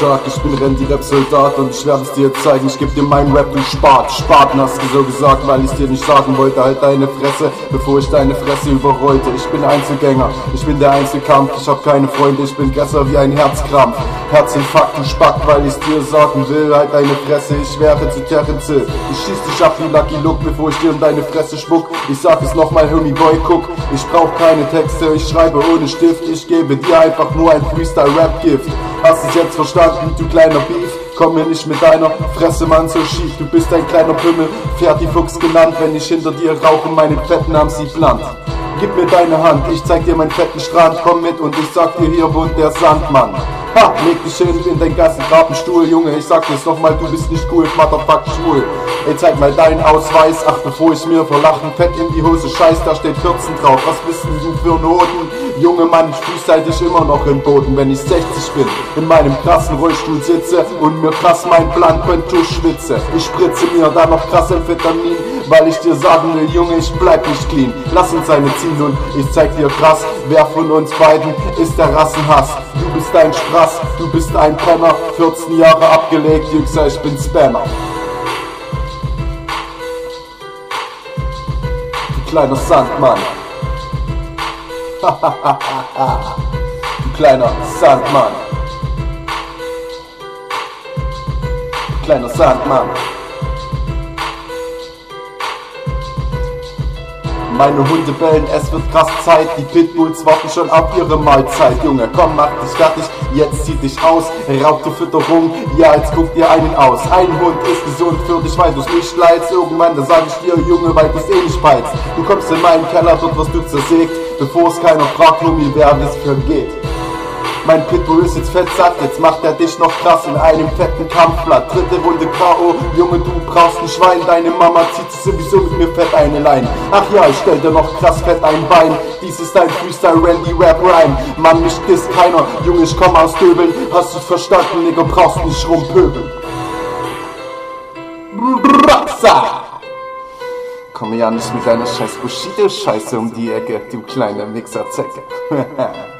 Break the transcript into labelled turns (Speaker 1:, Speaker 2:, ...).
Speaker 1: Tag. Ich bin Randy Rap Soldat und ich werde es dir zeigen. Ich geb dir meinen Rap, du Spart. Spaten hast du so gesagt, weil ich's dir nicht sagen wollte. Halt deine Fresse, bevor ich deine Fresse überrollte. Ich bin Einzelgänger, ich bin der Einzelkampf. Ich hab keine Freunde, ich bin besser wie ein Herzkrampf. Herzinfarkt, du Spack, weil ich's dir sagen will. Halt deine Fresse, ich wäre zu Terence Ich schieß dich ab wie Lucky Luke, bevor ich dir in deine Fresse spuck. Ich sag es nochmal, Homie Boy, guck. Ich brauch keine Texte, ich schreibe ohne Stift. Ich gebe dir einfach nur ein Freestyle-Rap-Gift. Hast es jetzt verstanden, du kleiner Beef? Komm mir nicht mit deiner Fresse, Mann, so schief. Du bist ein kleiner Pimmel, Fuchs genannt. Wenn ich hinter dir rauche, meinen fetten Arm sie plant. Gib mir deine Hand, ich zeig dir meinen fetten Strand, komm mit und ich sag dir, hier wohnt der Sandmann. Ha, leg dich hin in deinen ganzen Grabenstuhl, Junge, ich sag dir's nochmal, du bist nicht cool, Motherfuck schwul. Ey, zeig mal deinen Ausweis, ach, bevor ich mir vor Lachen fett in die Hose scheiß, da steht 14 drauf, was bist denn du für Noten? Junge Mann, ich dich immer noch im Boden, wenn ich 60 bin, in meinem krassen Rollstuhl sitze und mir krass mein Plan Quento schwitze. Ich spritze mir dann noch krass Amphetamin, weil ich dir sagen will, Junge, ich bleib nicht clean. Lass uns eine ziehen und ich zeig dir krass, wer von uns beiden ist der Rassenhass. Du bist ein Strass, du bist ein Penner, 14 Jahre abgelegt, Jüngser, ich bin Spammer. Du kleiner Sandmann. du kleiner Sandmann. Du kleiner Sandmann. Meine Hunde bellen, es wird krass Zeit. Die Pitbulls warten schon auf ihre Mahlzeit. Junge, komm, mach dich fertig, jetzt zieh dich aus. Rauch die Fütterung, ja, jetzt guck dir einen aus. Ein Hund ist gesund für dich, weil du's nicht leidst. Irgendwann, da sag ich dir, Junge, weil du's eh nicht peilst. Du kommst in meinen Keller, dort wirst du zersägt. Bevor es keiner fragt, Lummi, wer es vergeht. Mein Pitbull ist jetzt fett satt, jetzt macht er dich noch krass in einem fetten Kampfblatt. Dritte Runde K.O. Junge, du brauchst ein Schwein, deine Mama zieht sowieso mit mir fett eine Line. Ach ja, ich stell dir noch krass fett ein Bein. Dies ist dein Freestyle Randy Rap Rhyme. Mann, mich disst keiner. Junge, ich komm aus Döbeln. Hast du's verstanden, Nigga, brauchst nicht rumpöbeln. Brapsa! Komm ja nicht mit deiner scheiß Bushido-Scheiße um die Ecke, du kleine Mixerzecke.